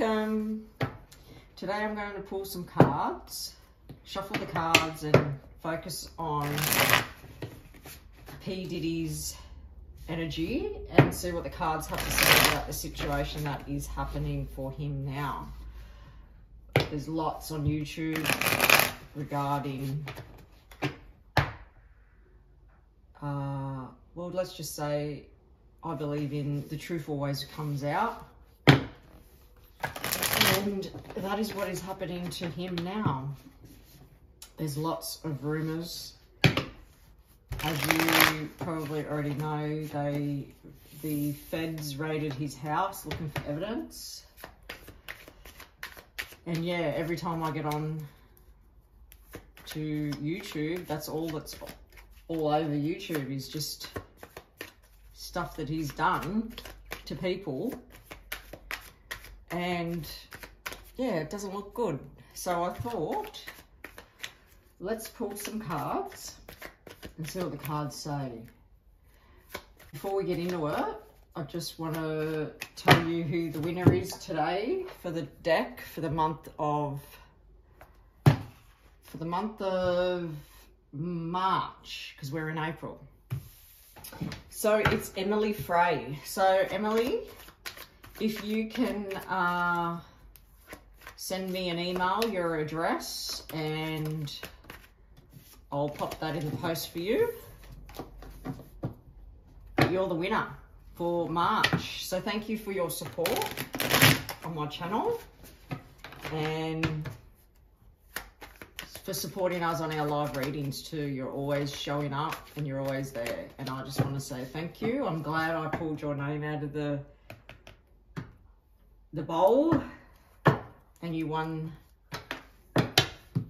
welcome. Today I'm going to pull some cards, shuffle the cards and focus on P. Diddy's energy and see what the cards have to say about the situation that is happening for him now. There's lots on YouTube regarding, uh, well, let's just say I believe in the truth always comes out. And that is what is happening to him now. There's lots of rumours. As you probably already know, they the feds raided his house looking for evidence. And yeah, every time I get on to YouTube, that's all that's all over YouTube is just stuff that he's done to people. And yeah, it doesn't look good. So I thought, let's pull some cards and see what the cards say. Before we get into it, I just want to tell you who the winner is today for the deck for the month of for the month of March because we're in April. So it's Emily Frey. So Emily, if you can uh, send me an email, your address, and I'll pop that in the post for you. You're the winner for March. So thank you for your support on my channel and for supporting us on our live readings too. You're always showing up and you're always there. And I just want to say thank you. I'm glad I pulled your name out of the the bowl and you won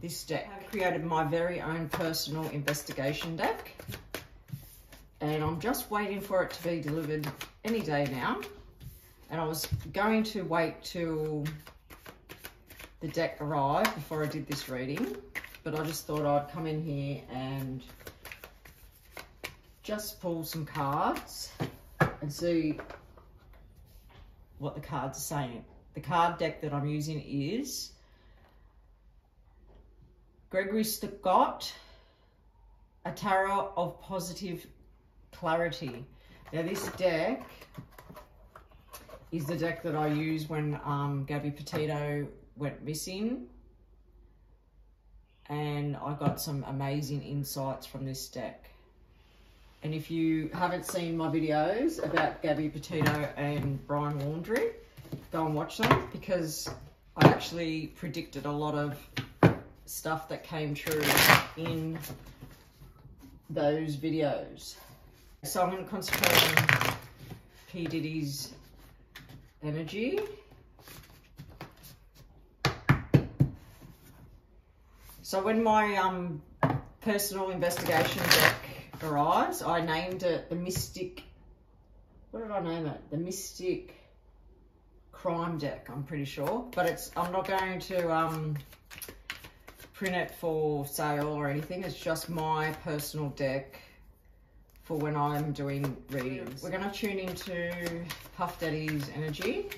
this deck. I have created my very own personal investigation deck and I'm just waiting for it to be delivered any day now. And I was going to wait till the deck arrived before I did this reading, but I just thought I'd come in here and just pull some cards and see what the cards are saying. The card deck that I'm using is Gregory Scott, A Tarot of Positive Clarity. Now this deck is the deck that I use when um, Gabby Petito went missing. And I got some amazing insights from this deck. And if you haven't seen my videos about Gabby Petito and Brian Laundrie, go and watch them because I actually predicted a lot of stuff that came true in those videos. So I'm going to concentrate on P. Diddy's energy. So when my um, personal investigation deck arrives, I named it the Mystic, what did I name it? The Mystic Crime Deck, I'm pretty sure. But it's I'm not going to um, print it for sale or anything. It's just my personal deck for when I'm doing readings. We're going to tune into Puff Daddy's energy.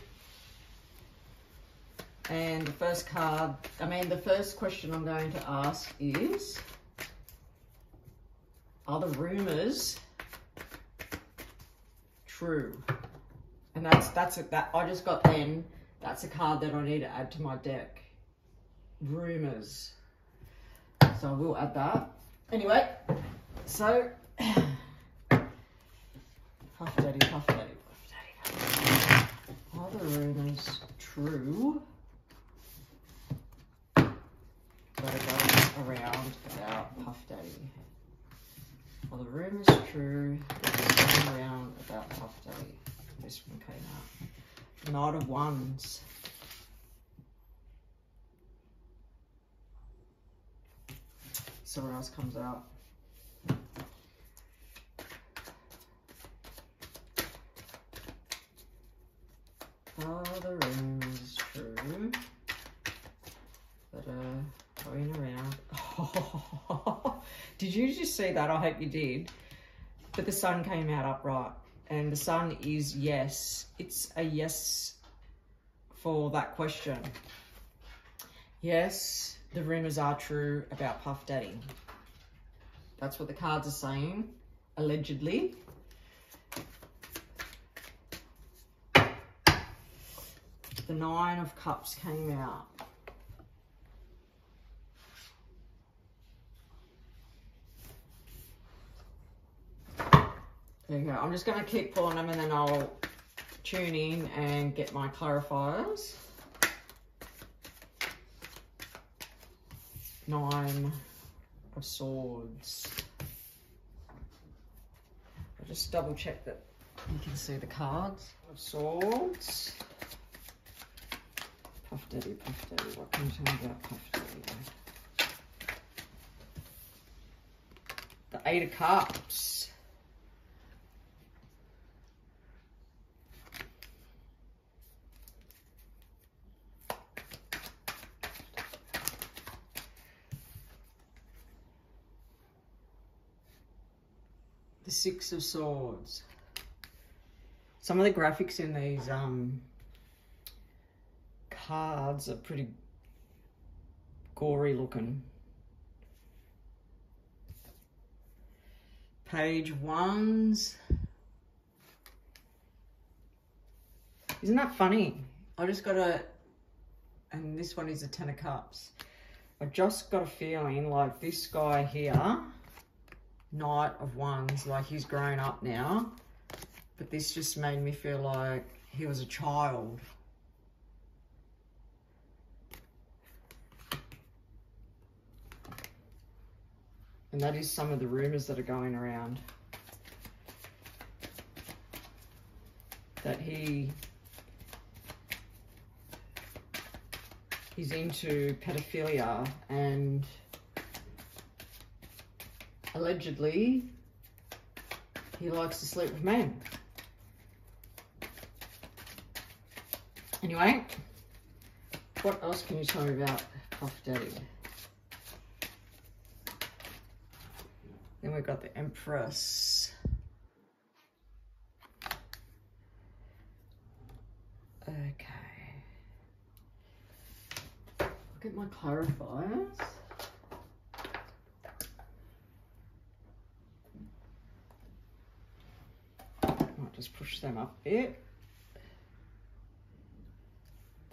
And the first card, I mean, the first question I'm going to ask is, are the rumors true? And that's, that's it, that, I just got then, that's a card that I need to add to my deck. Rumors. So I will add that. Anyway, so, Puff Daddy, Puff Daddy, Puff Daddy. Are the rumors true? are going around about Puff Daddy. Well, the rumours true around about Puff Daddy. This one came out. Knight of Wands. So what else comes out? Are the rumors true that are uh, going around? Oh, did you just see that? I hope you did. But the sun came out upright. And the sun is yes. It's a yes for that question. Yes, the rumors are true about Puff Daddy. That's what the cards are saying, allegedly. The Nine of Cups came out. There you go. I'm just going to keep pulling them and then I'll tune in and get my clarifiers. Nine of Swords. I'll just double check that you can see the cards. Of Swords. Puff Daddy, Puff Daddy. What can you tell me about Puff Daddy? The Eight of Cups. The Six of Swords. Some of the graphics in these um, cards are pretty gory looking. Page ones. Isn't that funny? I just got a, and this one is a Ten of Cups. I just got a feeling like this guy here Knight of Wands, like he's grown up now. But this just made me feel like he was a child. And that is some of the rumours that are going around. That he he's into pedophilia and allegedly, he likes to sleep with men. Anyway, what else can you tell me about Puff Daddy? Then we've got the Empress. Okay. Look at my clarifiers. just push them up a bit.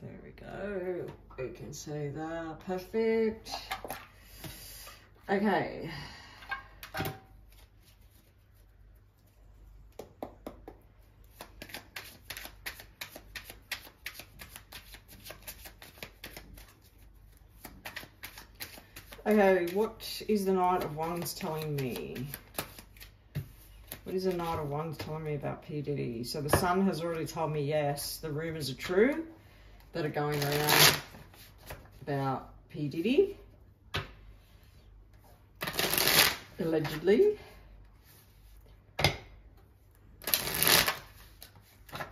There we go. We can see that. Perfect. Okay. Okay, what is the Knight of Wands telling me? What is a Knight of Wands telling me about P. Diddy? So the Sun has already told me yes, the rumours are true that are going around about P. Diddy. Allegedly.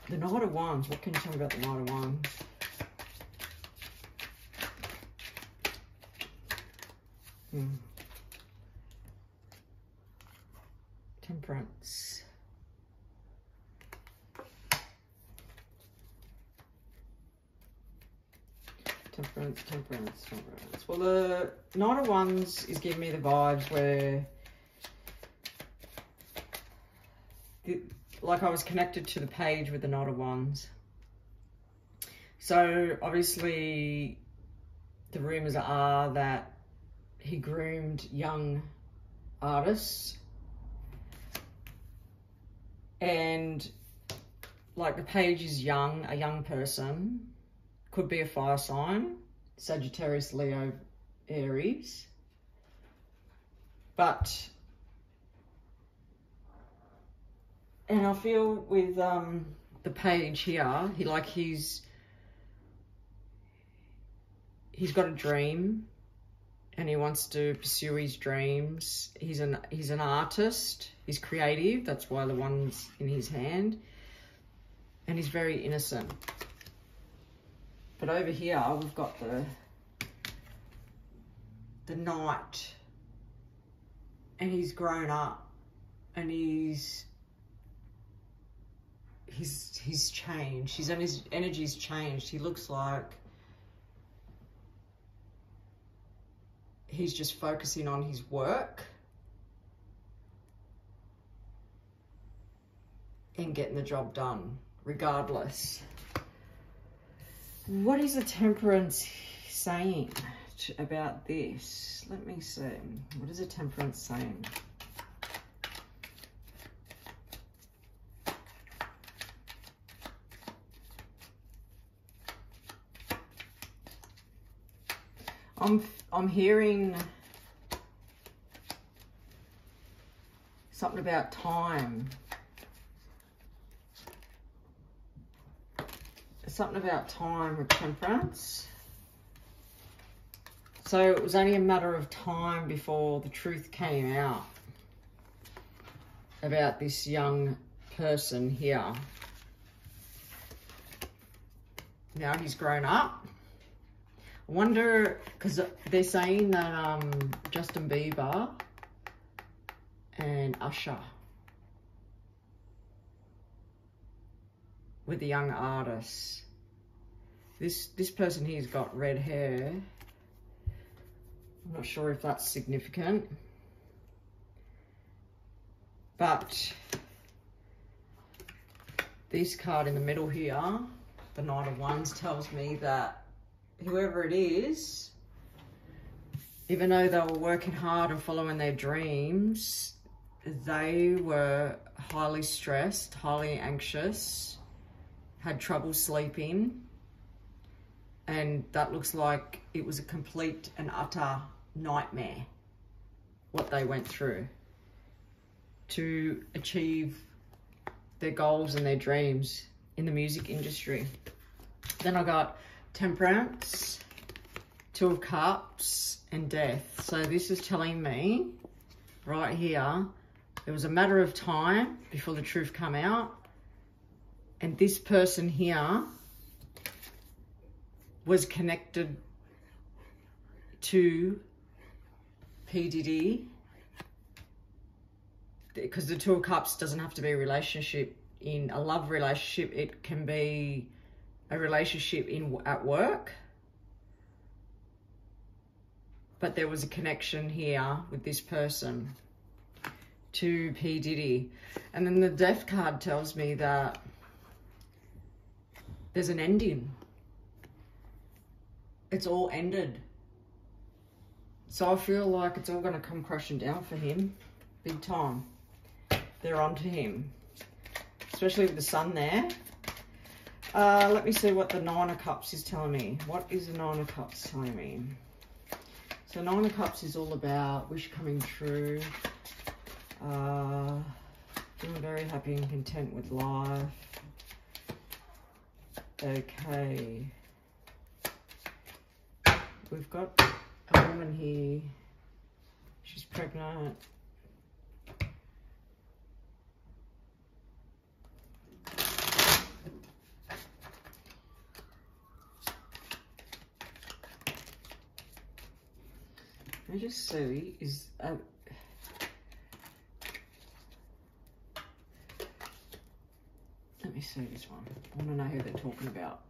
The Knight of Wands. What can you tell me about the Knight of Wands? Hmm. Temperance. Temperance, temperance, temperance. Well, the Knight of Wands is giving me the vibes where, the, like I was connected to the page with the Knight of Wands. So, obviously, the rumours are that he groomed young artists and like the page is young, a young person, could be a fire sign, Sagittarius, Leo, Aries. But, and I feel with um, the page here, he like he's, he's got a dream and he wants to pursue his dreams. He's an he's an artist. He's creative. That's why the one's in his hand. And he's very innocent. But over here we've got the the knight. And he's grown up and he's he's he's changed. His his energy's changed. He looks like he's just focusing on his work and getting the job done, regardless. What is the temperance saying about this? Let me see. What is the temperance saying? I'm I'm hearing something about time. Something about time with temperance. So it was only a matter of time before the truth came out about this young person here. Now he's grown up. I wonder, because they're saying that um, Justin Bieber and Usher with the young artists. This this person here's got red hair. I'm not sure if that's significant. But this card in the middle here, the Knight of Wands, tells me that whoever it is, even though they were working hard and following their dreams, they were highly stressed, highly anxious, had trouble sleeping, and that looks like it was a complete and utter nightmare what they went through to achieve their goals and their dreams in the music industry. Then I got Temperance, Two of Cups, and Death. So this is telling me right here, it was a matter of time before the truth come out. And this person here was connected to P. Diddy because the Two of Cups doesn't have to be a relationship in a love relationship. It can be a relationship in at work. But there was a connection here with this person to P. Diddy. And then the death card tells me that there's an ending. It's all ended. So I feel like it's all going to come crashing down for him. Big time. They're onto him. Especially with the sun there. Uh, let me see what the Nine of Cups is telling me. What is the Nine of Cups telling me? So Nine of Cups is all about wish coming true. Uh, feeling very happy and content with life. Okay. We've got a woman here. She's pregnant. I just see is uh, let me see this one. I want to know who they're talking about.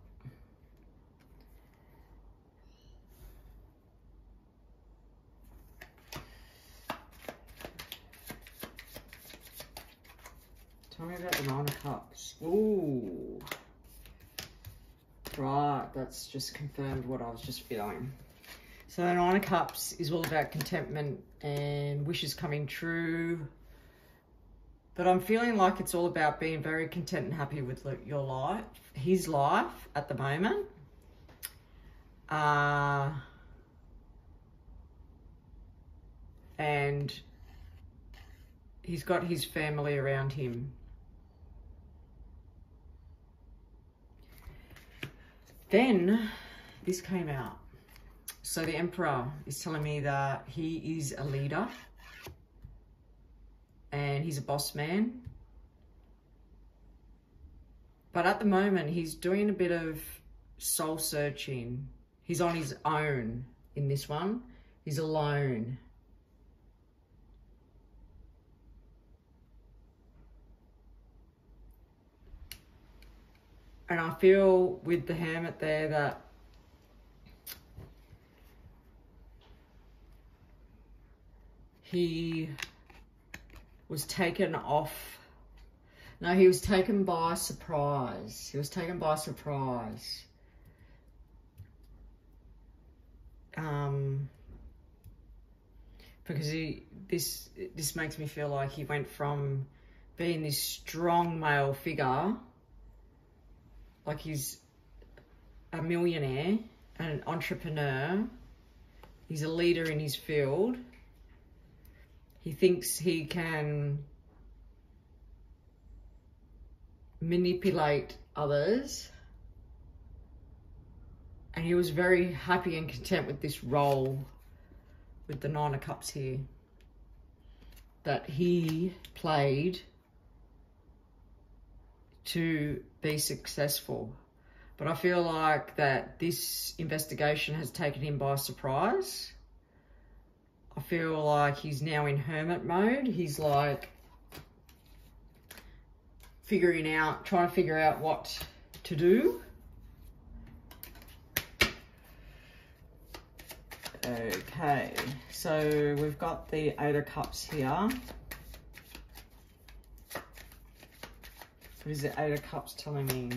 Tell me about the Nine of Cups. Ooh. That's just confirmed what I was just feeling. So the Nine of Cups is all about contentment and wishes coming true. But I'm feeling like it's all about being very content and happy with your life, his life at the moment. Uh, and he's got his family around him. Then this came out. So the Emperor is telling me that he is a leader and he's a boss man. But at the moment, he's doing a bit of soul searching. He's on his own in this one. He's alone. And I feel with the hermit there that he was taken off. No, he was taken by surprise. He was taken by surprise. Um, because he this this makes me feel like he went from being this strong male figure, like he's a millionaire and an entrepreneur. He's a leader in his field. He thinks he can manipulate others. And he was very happy and content with this role with the Nine of Cups here that he played to be successful. But I feel like that this investigation has taken him by surprise. I feel like he's now in hermit mode. He's like figuring out, trying to figure out what to do. Okay, so we've got the Eight of Cups here. What is the Eight of Cups telling me?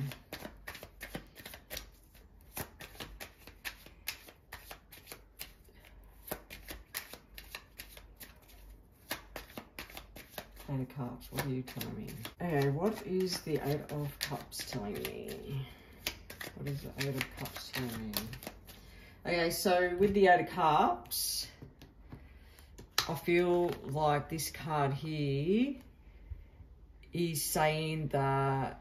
Eight of Cups, what are you telling me? Okay, what is the Eight of Cups telling me? What is the Eight of Cups telling me? Okay, so with the Eight of Cups, I feel like this card here is saying that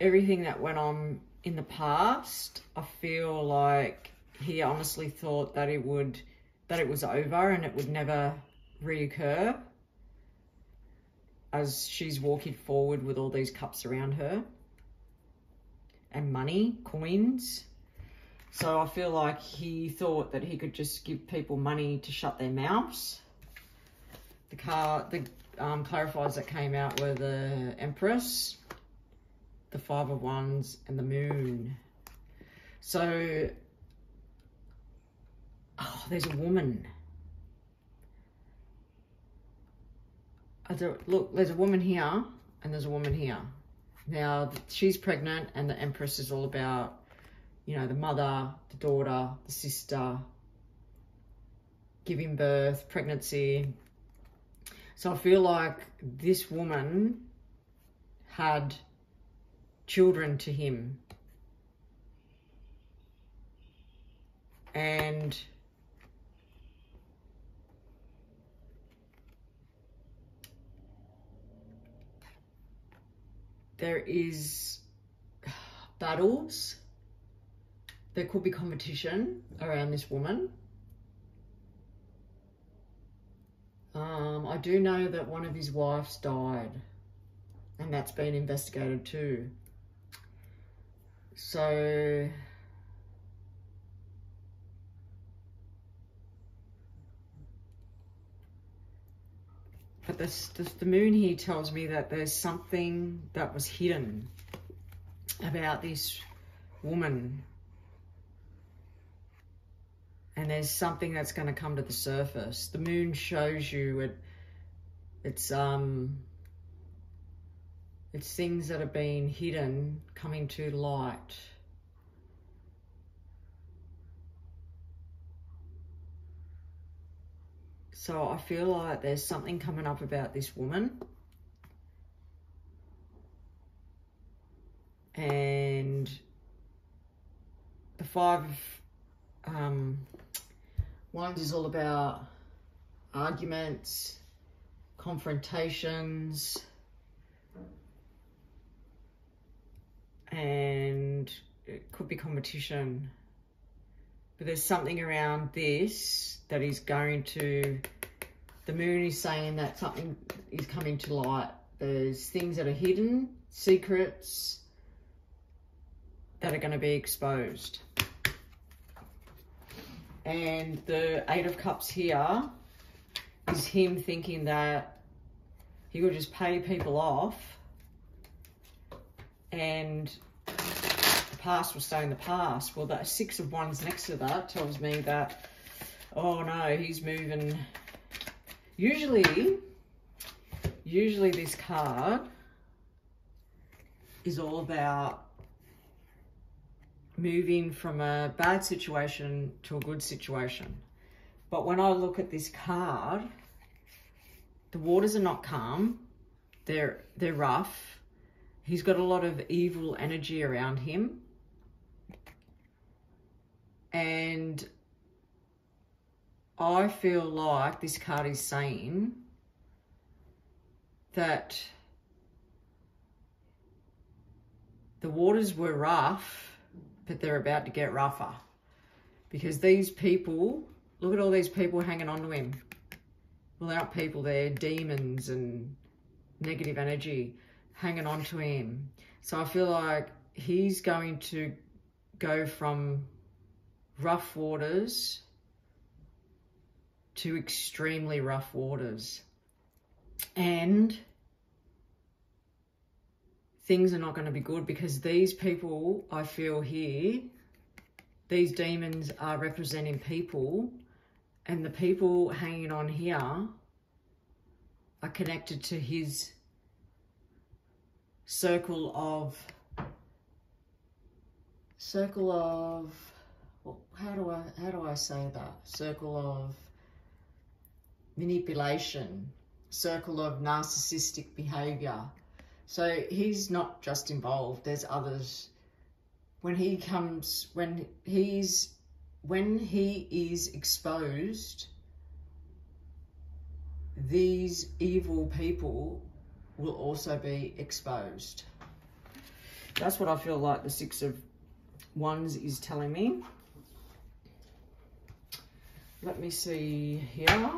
everything that went on in the past, I feel like he honestly thought that it would, that it was over and it would never reoccur as she's walking forward with all these cups around her and money, coins. So I feel like he thought that he could just give people money to shut their mouths. The car, the um, clarifiers that came out were the Empress, the Five of Wands, and the Moon. So, oh, there's a woman. Look, there's a woman here, and there's a woman here. Now, she's pregnant, and the Empress is all about, you know, the mother, the daughter, the sister, giving birth, pregnancy, so I feel like this woman had children to him. And there is battles. There could be competition around this woman. Um, I do know that one of his wives died and that's been investigated too. So, but this, this, the moon here tells me that there's something that was hidden about this woman and there's something that's going to come to the surface. The moon shows you it. It's um. It's things that have been hidden coming to light. So I feel like there's something coming up about this woman. And the five um, Wands is all about arguments, confrontations, and it could be competition. But there's something around this that is going to, the moon is saying that something is coming to light. There's things that are hidden, secrets that are going to be exposed. And the Eight of Cups here is him thinking that he could just pay people off and the past will stay in the past. Well, the six of wands next to that tells me that, oh no, he's moving. Usually, usually this card is all about moving from a bad situation to a good situation. But when I look at this card, the waters are not calm. They're they're rough. He's got a lot of evil energy around him. And I feel like this card is saying that the waters were rough, but they're about to get rougher. Because these people, look at all these people hanging on to him. Well, they're not people, they're demons and negative energy hanging on to him. So I feel like he's going to go from rough waters to extremely rough waters. And things are not going to be good because these people, I feel here, these demons are representing people and the people hanging on here are connected to his circle of circle of well, how do I how do I say that? Circle of manipulation circle of narcissistic behavior so he's not just involved there's others when he comes when he's when he is exposed these evil people will also be exposed. That's what I feel like the Six of Wands is telling me. Let me see here.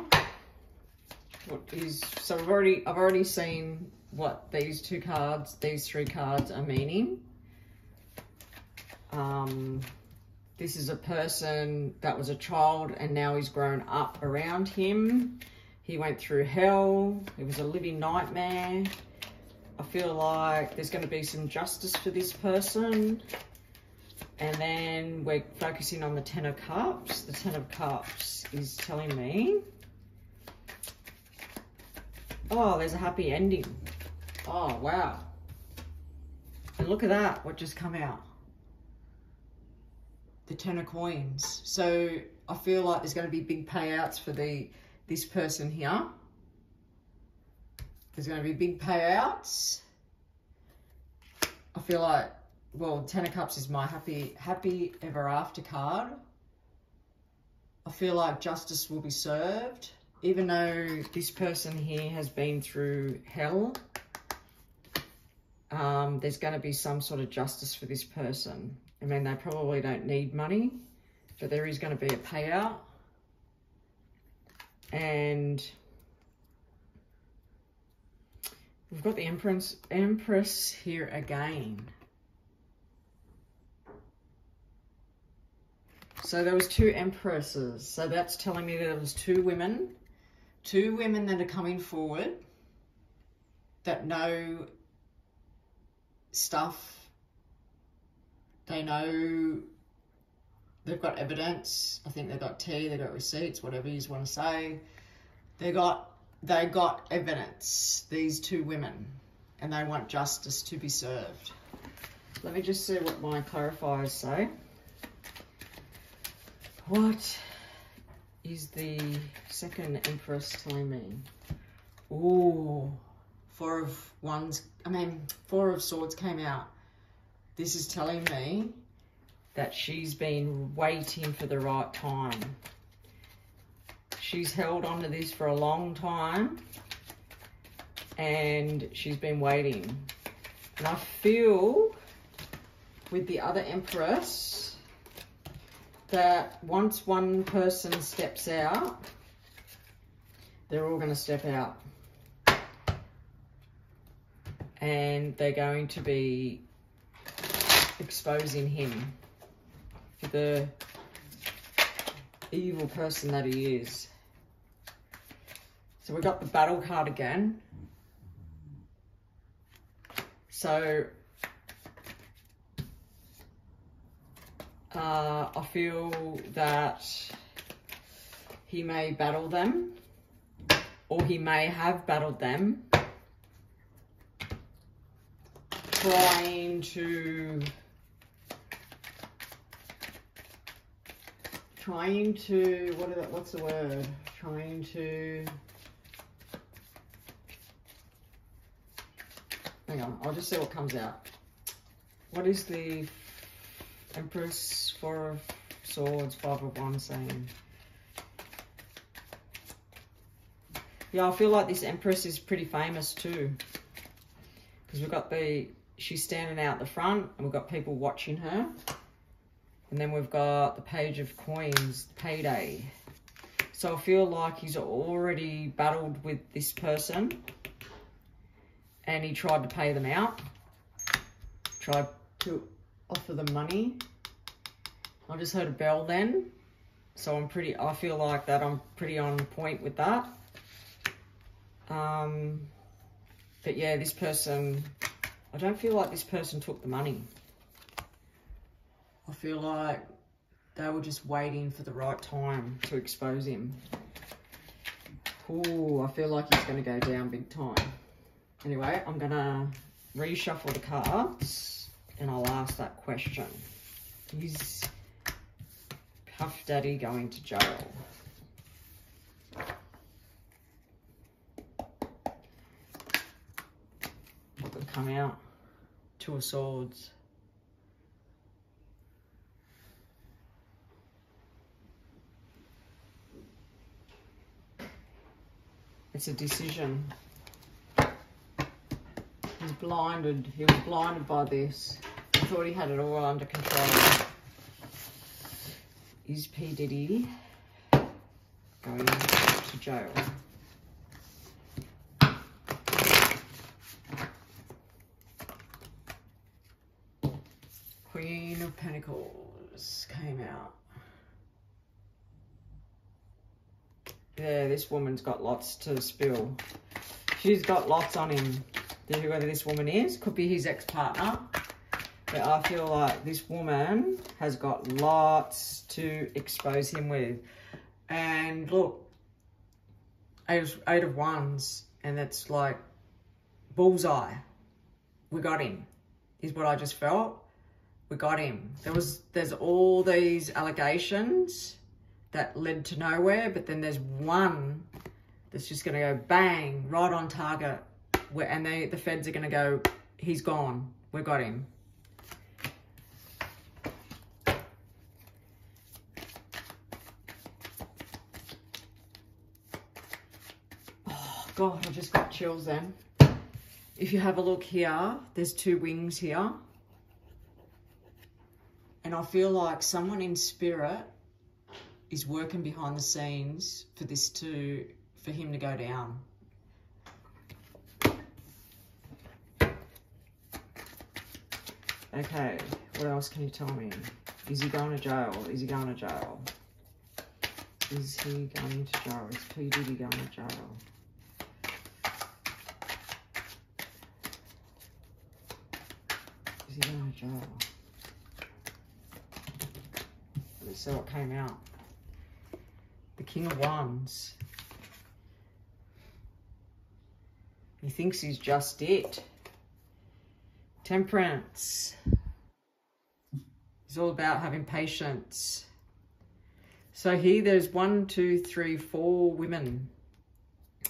What is so I've already I've already seen what these two cards, these three cards are meaning. Um, this is a person that was a child and now he's grown up around him. He went through hell. It was a living nightmare. I feel like there's going to be some justice for this person. And then we're focusing on the Ten of Cups. The Ten of Cups is telling me, oh, there's a happy ending. Oh, wow. And look at that, what just come out. The Ten of Coins. So I feel like there's going to be big payouts for the this person here. There's going to be big payouts. I feel like, well, Ten of Cups is my happy, happy ever after card. I feel like justice will be served, even though this person here has been through hell. Um, there's going to be some sort of justice for this person. I mean, they probably don't need money, but there is going to be a payout and we've got the Empress, Empress here again. So there was two empresses. So that's telling me that there was two women, two women that are coming forward that know stuff. They know they've got evidence. I think they've got tea, they've got receipts, whatever you want to say. They got they got evidence, these two women, and they want justice to be served. Let me just see what my clarifiers say. What is the second Empress telling me? Ooh, Four of Wands, I mean, Four of Swords came out. This is telling me that she's been waiting for the right time. She's held on to this for a long time and she's been waiting. And I feel with the other Empress that once one person steps out, they're all going to step out and they're going to be exposing him for the evil person that he is. So we got the battle card again. So uh, I feel that he may battle them or he may have battled them trying to trying to what it, what's the word? Trying to hang on I'll just see what comes out. What is the Empress Four of Swords Five of Wands saying. Yeah I feel like this Empress is pretty famous too. Because we've got the she's standing out the front and we've got people watching her. And then we've got the page of coins payday. So I feel like he's already battled with this person. And he tried to pay them out. Tried to offer them money. I just heard a bell then. So I'm pretty I feel like that I'm pretty on point with that. Um but yeah this person I don't feel like this person took the money. I feel like they were just waiting for the right time to expose him. Ooh, I feel like he's going to go down big time. Anyway, I'm going to reshuffle the cards and I'll ask that question. Is Puff Daddy going to jail? Come out. Two of Swords. It's a decision. He's blinded. He was blinded by this. He thought he had it all under control. Is P. Diddy going to jail? Pentacles came out. Yeah, this woman's got lots to spill. She's got lots on him. Whoever this woman is, could be his ex-partner. But I feel like this woman has got lots to expose him with. And look, eight eight of wands, and that's like bullseye. We got him, is what I just felt we got him. There was, there's all these allegations that led to nowhere, but then there's one that's just going to go bang, right on target. And they, the feds are going to go, he's gone. We got him. Oh, God, I just got chills then. If you have a look here, there's two wings here. And I feel like someone in spirit is working behind the scenes for this to, for him to go down. Okay, what else can you tell me? Is he going to jail? Is he going to jail? Is he going to jail? Is P. Diddy going to jail? Is he going to jail? So it came out. The King of Wands. He thinks he's just it. Temperance. It's all about having patience. So here there's one, two, three, four women.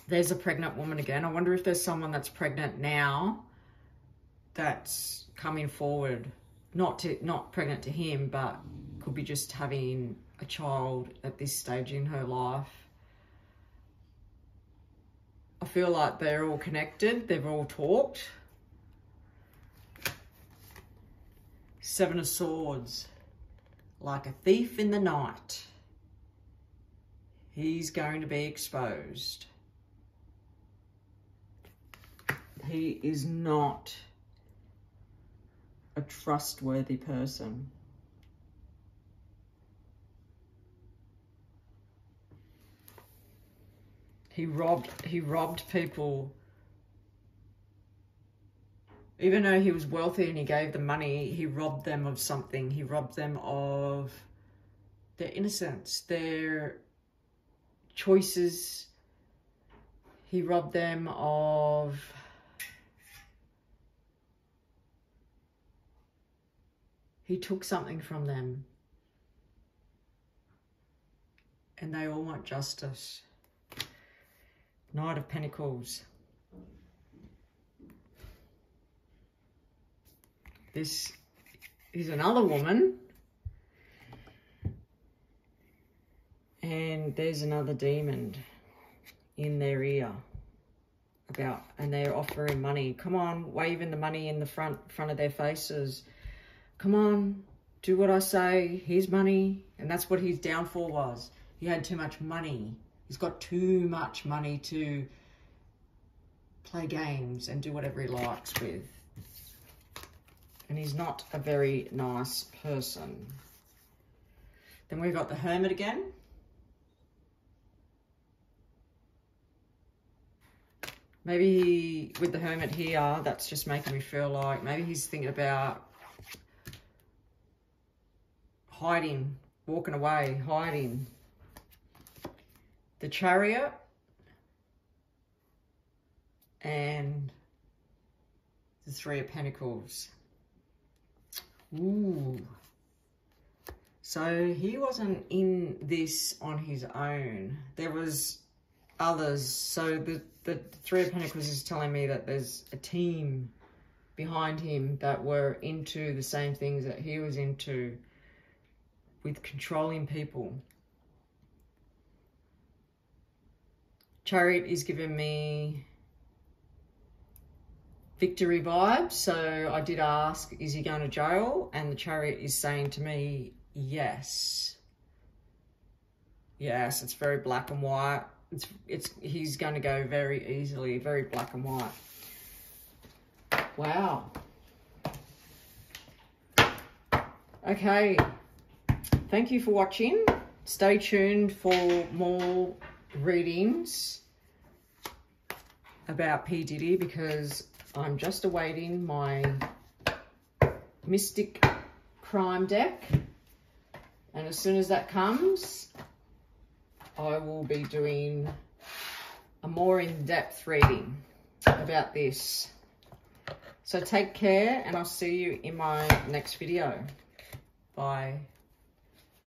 There's a pregnant woman again. I wonder if there's someone that's pregnant now that's coming forward. Not to not pregnant to him, but could be just having a child at this stage in her life. I feel like they're all connected. They've all talked. Seven of Swords. Like a thief in the night. He's going to be exposed. He is not a trustworthy person. He robbed he robbed people even though he was wealthy and he gave them money, he robbed them of something. He robbed them of their innocence, their choices. He robbed them of he took something from them. And they all want justice. Knight of Pentacles. This is another woman. And there's another demon in their ear about and they're offering money. Come on, waving the money in the front front of their faces. Come on, do what I say. Here's money. And that's what his downfall was. He had too much money. He's got too much money to play games and do whatever he likes with and he's not a very nice person. Then we've got the Hermit again. Maybe he, with the Hermit here, that's just making me feel like maybe he's thinking about hiding, walking away, hiding. The Chariot and the Three of Pentacles. Ooh. So he wasn't in this on his own. There was others. So the, the Three of Pentacles is telling me that there's a team behind him that were into the same things that he was into with controlling people. Chariot is giving me victory vibes. So I did ask, is he going to jail? And the chariot is saying to me, yes. Yes, it's very black and white. It's, it's, he's going to go very easily, very black and white. Wow. Okay. Thank you for watching. Stay tuned for more readings about P. Diddy because I'm just awaiting my Mystic Crime deck. And as soon as that comes, I will be doing a more in-depth reading about this. So take care and I'll see you in my next video. Bye.